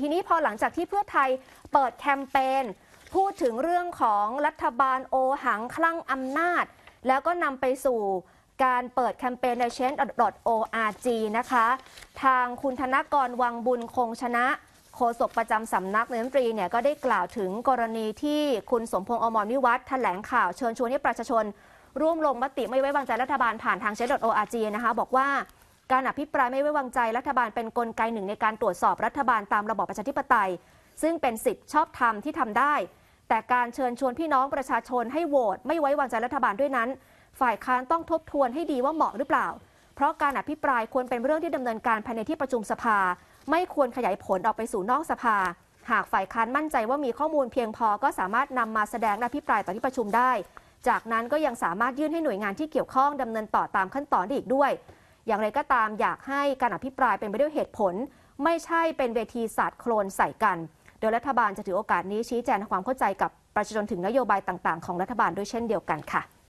ทีนี้พอหลังจากที่เพื่อไทยเปิดแคมเปญพูดถึงเรื่องของรัฐบาลโอหังคลั่งอำนาจ แล้วก็นำไปสู่การเปิดแคมเปญใน change.org นะคะ ทางคุณธนกรวังบุญคงชนะโฆษกประจำสำนักนายกรัฐมนตรีเนี่ยก็ได้กล่าวถึงกรณีที่คุณสมพงษ์อมรวิวัฒน์แถลงข่าวเชิญชวนให้ประชาชน ร่วมลงมติไม่ไว้วางใจรัฐบาลผ่านทาง change.org นะคะ บอกว่า การอภิปรายไม่ไว้วางใจรัฐบาลเป็นนกลไกหนึ่งในการตรวจสอบรัฐบาลตามระบอบประชาธิปไตย ซึ่งเป็นสิทธิชอบธรรมที่ทำได้ แต่การเชิญชวนพี่น้องประชาชนให้โหวตไม่ไว้วางใจรัฐบาลด้วยนั้น ฝ่ายค้านต้องทบทวนให้ดีว่าเหมาะหรือเปล่า เพราะการอภิปรายควรเป็นเรื่องที่ดำเนินการภายในที่ประชุมสภา ไม่ควรขยายผลออกไปสู่นอกสภา หากฝ่ายค้านมั่นใจว่ามีข้อมูลเพียงพอก็สามารถนำมาแสดงและอภิปรายต่อที่ประชุมได้ จากนั้นก็ยังสามารถยื่นให้หน่วยงานที่เกี่ยวข้องดำเนินต่อตามขั้นตอนได้อีกด้วย อย่างไรก็ตามอยากให้การอภิปรายเป็นไปด้วยเหตุผล ไม่ใช่เป็นเวทีศาสตร์โคลนใส่กัน โดยรัฐบาลจะถือโอกาสนี้ชี้แจงความเข้าใจกับประชาชนถึงนโยบายต่าง ๆ ของรัฐบาลด้วยเช่นเดียวกันค่ะ